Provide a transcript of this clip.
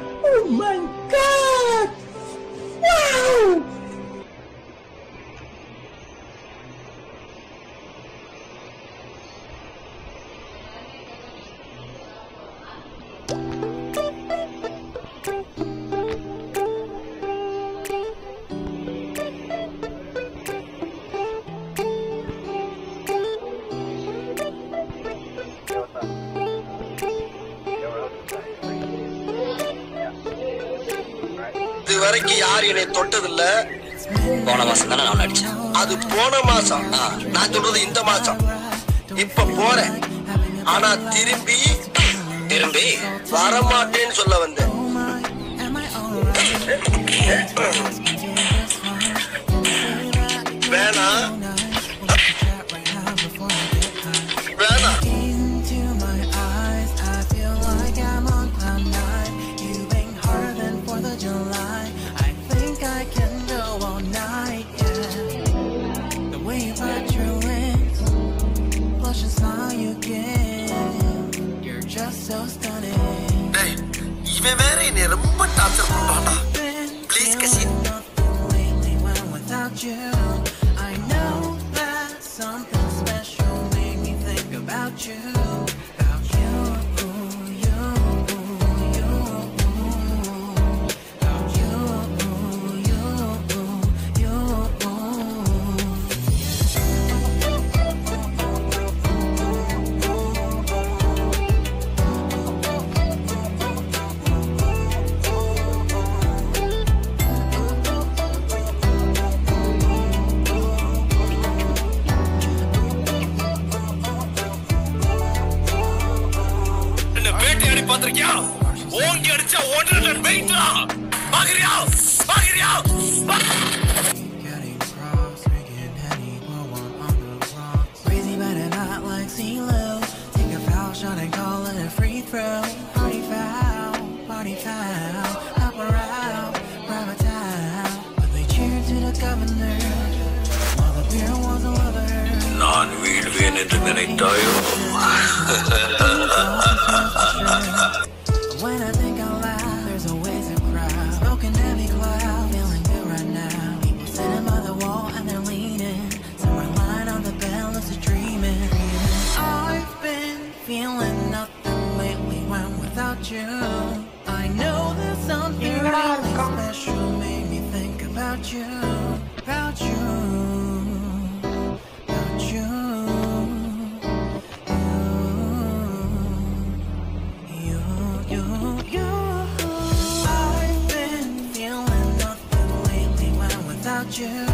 Oh my god! வரைக்கும் யார் என்னை தொட்டதில்ல. போன மாசம் தானே நான் அடிச்சேன் அது போன மாசம். நான் சொல்றது இந்த மாசம். இப்ப போறேன். ஆனா திரும்பி திரும்பி? வரமாட்டேன்னு சொல்ல வந்தேன். என்ன வேட்டையாடி பார்த்திருக்கியா ஓங்கி அடிச்சா ஒன்றரை டன் வெயிட்டா பாக்குறியா பாக்குறியா Getting cross, drinking Henny, pour one on the rocks. Crazy but not like CeeLo. Take a foul shot and call it a free throw. Party foul, party foul. Hop around, private town. But they cheered to the governor. While the beer was a lover. நான் வீழ்வேன் என்று நினைத்தாயோ I know there's something really special made me think about you. About you. About you. You, you, you. I've been feeling nothing lately when without you.